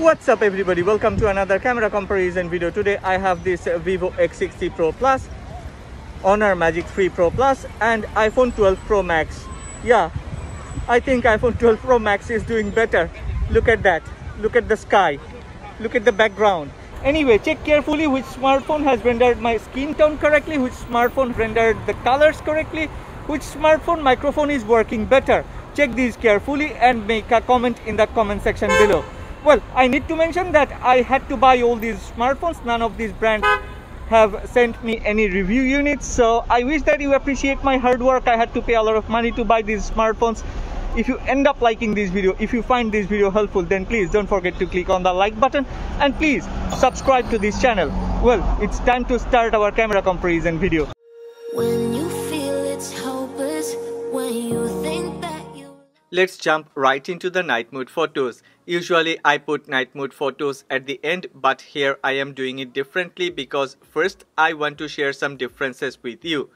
What's up everybody, welcome to another camera comparison video. Today I have this Vivo X60 Pro Plus, Honor Magic 3 Pro Plus and iPhone 12 Pro Max. Yeah, I think iPhone 12 Pro Max is doing better. Look at that, look at the sky, look at the background. Anyway, check carefully which smartphone has rendered my skin tone correctly, which smartphone rendered the colors correctly, which smartphone microphone is working better. Check these carefully and make a comment in the comment section below. Well, I need to mention that I had to buy all these smartphones. None of these brands have sent me any review units. So I wish that you appreciate my hard work. I had to pay a lot of money to buy these smartphones. If you end up liking this video, if you find this video helpful, then please don't forget to click on the like button and please subscribe to this channel. Well, it's time to start our camera comparison video. Let's jump right into the night mode photos. Usually I put night mode photos at the end but here I am doing it differently because first I want to share some differences with you.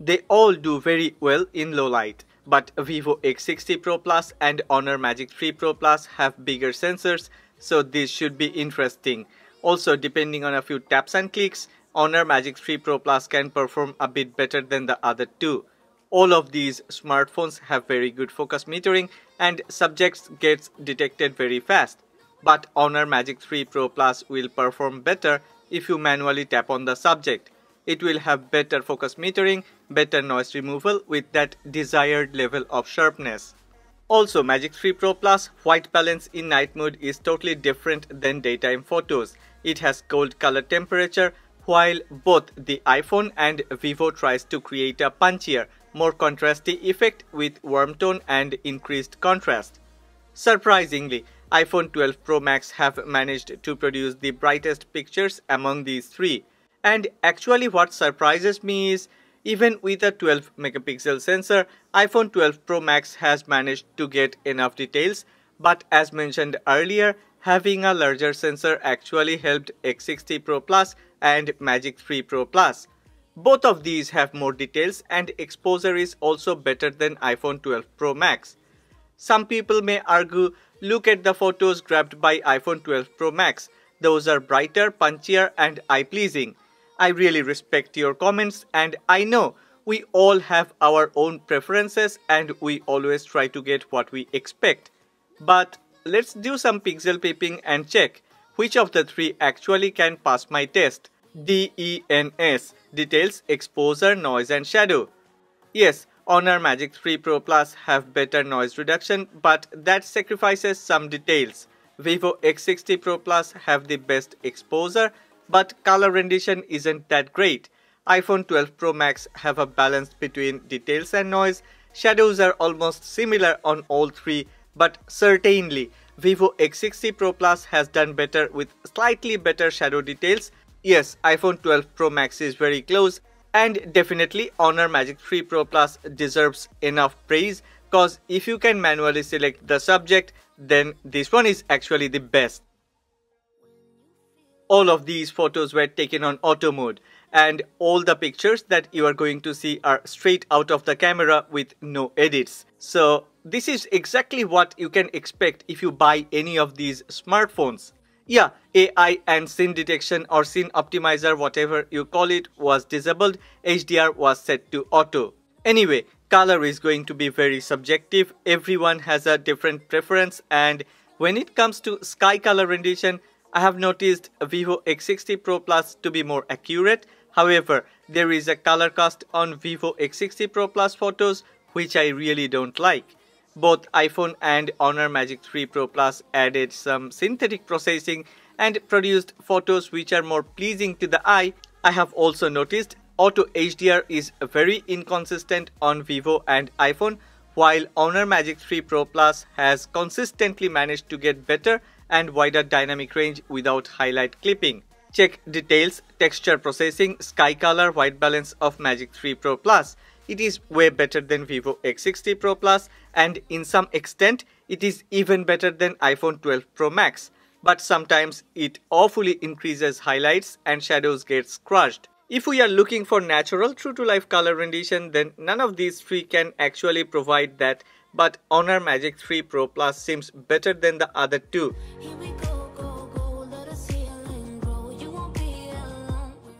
They all do very well in low light but Vivo X60 Pro Plus and Honor Magic 3 Pro Plus have bigger sensors so this should be interesting. Also depending on a few taps and clicks, Honor Magic 3 Pro Plus can perform a bit better than the other two. All of these smartphones have very good focus metering and subjects gets detected very fast. But Honor Magic 3 Pro Plus will perform better if you manually tap on the subject. It will have better focus metering, better noise removal with that desired level of sharpness. Also, Magic 3 Pro Plus white balance in night mode is totally different than daytime photos. It has cold color temperature while both the iPhone and Vivo tries to create a punchier, more contrasty effect with warm tone and increased contrast. Surprisingly, iPhone 12 Pro Max have managed to produce the brightest pictures among these three. And actually what surprises me is even with a 12 megapixel sensor, iPhone 12 Pro Max has managed to get enough details but as mentioned earlier, having a larger sensor actually helped X60 Pro Plus and Magic 3 Pro Plus. Both of these have more details and exposure is also better than iPhone 12 Pro Max. Some people may argue, look at the photos grabbed by iPhone 12 Pro Max. Those are brighter, punchier and eye-pleasing. I really respect your comments and I know we all have our own preferences and we always try to get what we expect. But let's do some pixel peeping and check which of the three actually can pass my test. DENS details, exposure, noise and shadow. Yes, Honor Magic 3 Pro Plus have better noise reduction but that sacrifices some details. Vivo X60 Pro Plus have the best exposure but color rendition isn't that great. iPhone 12 Pro Max have a balance between details and noise. Shadows are almost similar on all three but certainly Vivo X60 Pro Plus has done better with slightly better shadow details Yes, iPhone 12 Pro Max is very close and definitely Honor Magic 3 Pro Plus deserves enough praise cause if you can manually select the subject then this one is actually the best. All of these photos were taken on auto mode and all the pictures that you are going to see are straight out of the camera with no edits. So this is exactly what you can expect if you buy any of these smartphones. Yeah, AI and scene detection or scene optimizer, whatever you call it, was disabled. HDR was set to auto. Anyway, color is going to be very subjective. Everyone has a different preference and when it comes to sky color rendition, I have noticed Vivo X60 Pro Plus to be more accurate. However, there is a color cast on Vivo X60 Pro Plus photos which I really don't like. Both iPhone and Honor Magic 3 Pro Plus added some synthetic processing and produced photos which are more pleasing to the eye. I have also noticed Auto HDR is very inconsistent on Vivo and iPhone while Honor Magic 3 Pro Plus has consistently managed to get better and wider dynamic range without highlight clipping. Check details, texture processing, sky color, white balance of Magic 3 Pro Plus. It is way better than Vivo X60 Pro Plus and in some extent it is even better than iPhone 12 Pro Max. But sometimes it awfully increases highlights and shadows gets crushed. If we are looking for natural true to life color rendition then none of these three can actually provide that but Honor Magic 3 Pro Plus seems better than the other two.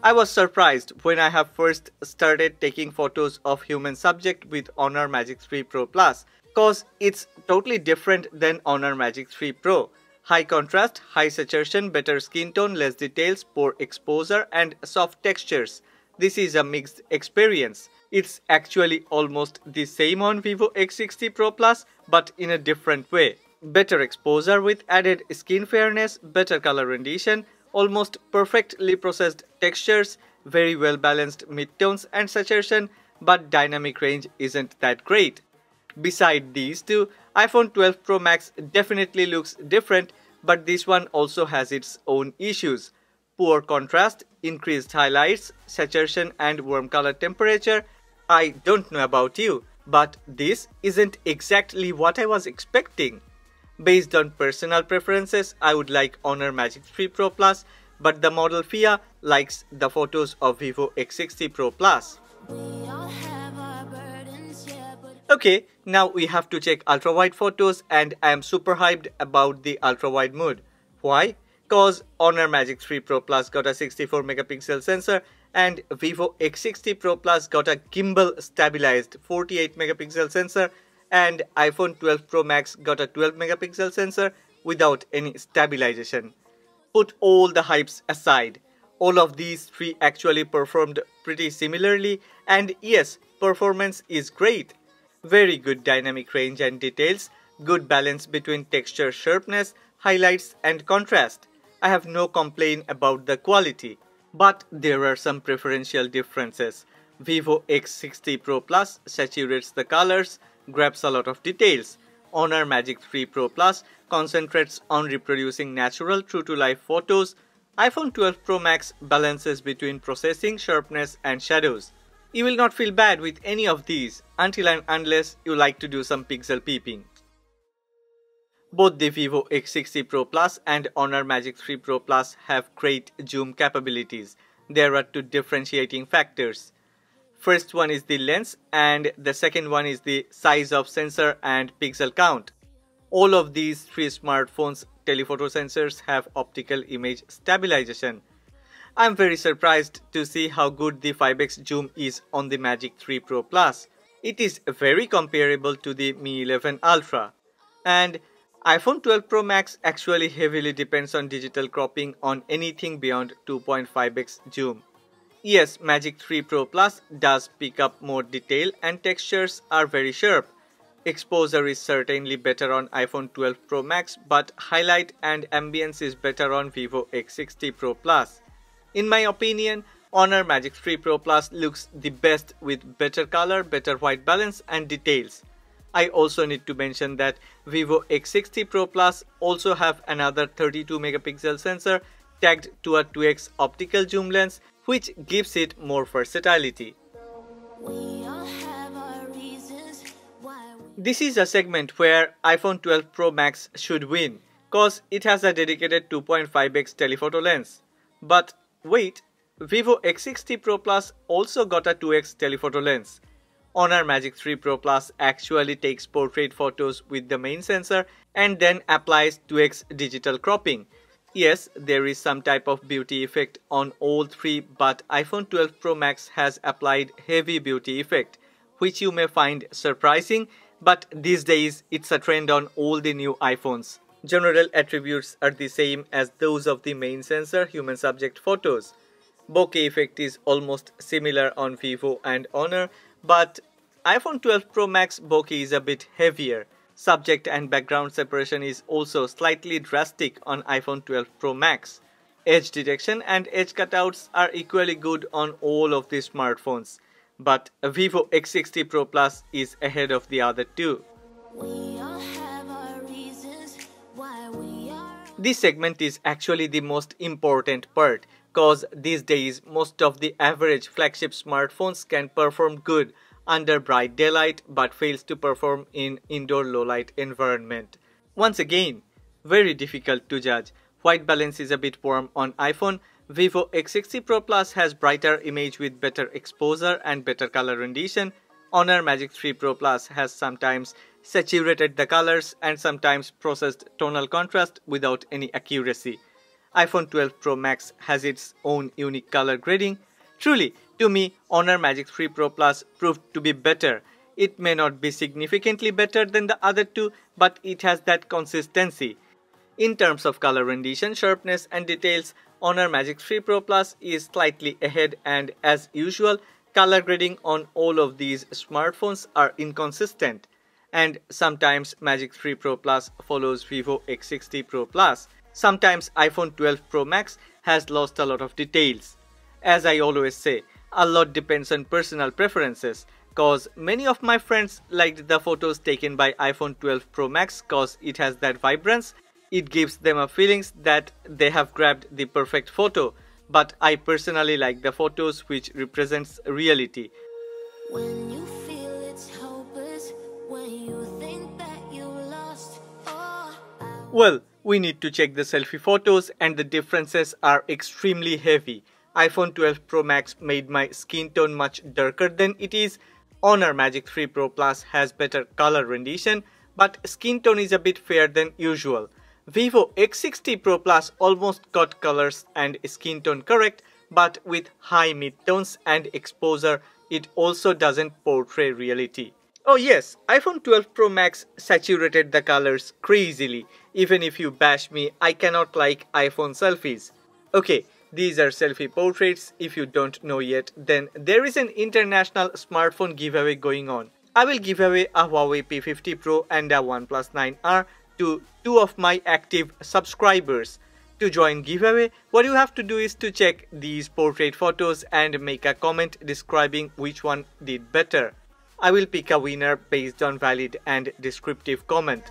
I was surprised when I have first started taking photos of human subject with Honor Magic 3 Pro Plus cause it's totally different than Honor Magic 3 Pro. High contrast, high saturation, better skin tone, less details, poor exposure and soft textures. This is a mixed experience. It's actually almost the same on Vivo X60 Pro Plus but in a different way. Better exposure with added skin fairness, better color rendition, almost perfectly processed textures, very well balanced midtones and saturation, but dynamic range isn't that great. Beside these two, iPhone 12 Pro Max definitely looks different, but this one also has its own issues. Poor contrast, increased highlights, saturation and warm color temperature. I don't know about you, but this isn't exactly what I was expecting. Based on personal preferences, I would like Honor Magic 3 Pro Plus, but the model FIA likes the photos of Vivo X60 Pro Plus. Okay, now we have to check ultra wide photos and I am super hyped about the ultra wide mode. Why? Cause Honor Magic 3 Pro Plus got a 64 megapixel sensor and Vivo X60 Pro Plus got a gimbal stabilized 48 megapixel sensor and iPhone 12 Pro Max got a 12 megapixel sensor without any stabilization. Put all the hypes aside. All of these three actually performed pretty similarly and yes, performance is great. Very good dynamic range and details, good balance between texture sharpness, highlights and contrast. I have no complaint about the quality. But there are some preferential differences. Vivo X60 Pro Plus saturates the colors, grabs a lot of details. Honor Magic 3 Pro Plus concentrates on reproducing natural true-to-life photos. iPhone 12 Pro Max balances between processing, sharpness and shadows. You will not feel bad with any of these until and unless you like to do some pixel peeping. Both the Vivo X60 Pro Plus and Honor Magic 3 Pro Plus have great zoom capabilities. There are two differentiating factors. First one is the lens and the second one is the size of sensor and pixel count. All of these three smartphones telephoto sensors have optical image stabilization. I'm very surprised to see how good the 5x zoom is on the Magic 3 Pro Plus. It is very comparable to the Mi 11 Ultra. And iPhone 12 Pro Max actually heavily depends on digital cropping on anything beyond 2.5x zoom. Yes, Magic 3 Pro Plus does pick up more detail and textures are very sharp. Exposure is certainly better on iPhone 12 Pro Max but highlight and ambience is better on Vivo X60 Pro Plus. In my opinion, Honor Magic 3 Pro Plus looks the best with better color, better white balance and details. I also need to mention that Vivo X60 Pro Plus also have another 32 megapixel sensor tagged to a 2x optical zoom lens which gives it more versatility. This is a segment where iPhone 12 Pro Max should win cause it has a dedicated 2.5x telephoto lens. But wait, Vivo X60 Pro Plus also got a 2x telephoto lens. Honor Magic 3 Pro Plus actually takes portrait photos with the main sensor and then applies 2x digital cropping Yes, there is some type of beauty effect on all three, but iPhone 12 Pro Max has applied heavy beauty effect, which you may find surprising, but these days it's a trend on all the new iPhones. General attributes are the same as those of the main sensor human subject photos. Bokeh effect is almost similar on Vivo and Honor, but iPhone 12 Pro Max bokeh is a bit heavier. Subject and background separation is also slightly drastic on iPhone 12 Pro Max. Edge detection and edge cutouts are equally good on all of these smartphones, but Vivo X60 Pro Plus is ahead of the other two. This segment is actually the most important part cause these days most of the average flagship smartphones can perform good under bright daylight but fails to perform in indoor low light environment. Once again, very difficult to judge. White balance is a bit warm on iPhone. Vivo X60 Pro Plus has brighter image with better exposure and better color rendition. Honor Magic 3 Pro Plus has sometimes saturated the colors and sometimes processed tonal contrast without any accuracy. iPhone 12 Pro Max has its own unique color grading. Truly, to me, Honor Magic 3 Pro Plus proved to be better. It may not be significantly better than the other two, but it has that consistency. In terms of color rendition, sharpness and details, Honor Magic 3 Pro Plus is slightly ahead and as usual, color grading on all of these smartphones are inconsistent. And sometimes Magic 3 Pro Plus follows Vivo X60 Pro Plus. Sometimes iPhone 12 Pro Max has lost a lot of details. As I always say, a lot depends on personal preferences cause many of my friends liked the photos taken by iPhone 12 Pro Max cause it has that vibrance. It gives them a feelings that they have grabbed the perfect photo. But I personally like the photos which represents reality. When you feel it's hopeless, when you think that you lost, oh, Well, we need to check the selfie photos and the differences are extremely heavy. iPhone 12 Pro Max made my skin tone much darker than it is. Honor Magic 3 Pro Plus has better color rendition, but skin tone is a bit fair than usual. Vivo X60 Pro Plus almost got colors and skin tone correct, but with high midtones and exposure, it also doesn't portray reality. Oh yes, iPhone 12 Pro Max saturated the colors crazily. Even if you bash me, I cannot like iPhone selfies. Okay, these are selfie portraits. If you don't know yet, then there is an international smartphone giveaway going on. I will give away a Huawei P50 Pro and a OnePlus 9R to two of my active subscribers. To join giveaway, what you have to do is to check these portrait photos and make a comment describing which one did better. I will pick a winner based on valid and descriptive comment.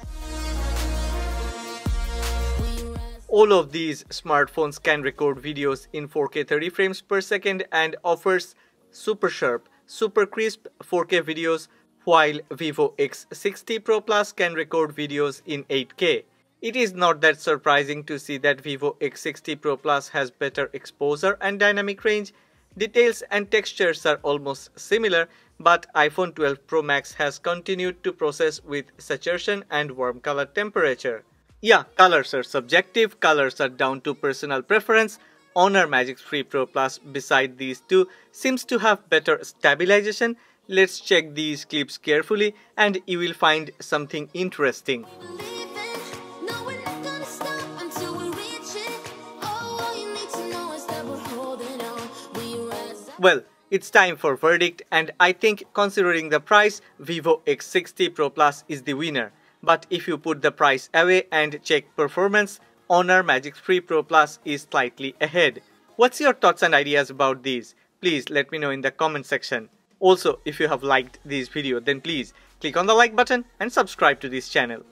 All of these smartphones can record videos in 4K 30 frames per second and offers super sharp, super crisp 4K videos while Vivo X60 Pro Plus can record videos in 8K. It is not that surprising to see that Vivo X60 Pro Plus has better exposure and dynamic range. Details and textures are almost similar, but iPhone 12 Pro Max has continued to process with saturation and warm color temperature. Yeah, colors are subjective, colors are down to personal preference. Honor Magic 3 Pro Plus beside these two seems to have better stabilization. Let's check these clips carefully and you will find something interesting. believe it. No, we're not gonna stop until we reach it. All you need to know is that we're holding on. We rise up. Well, it's time for verdict and I think considering the price, Vivo X60 Pro Plus is the winner. But if you put the price away and check performance, Honor Magic 3 Pro Plus is slightly ahead. What's your thoughts and ideas about these? Please let me know in the comment section. Also, if you have liked this video, then please click on the like button and subscribe to this channel.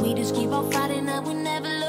We just keep on fighting and we never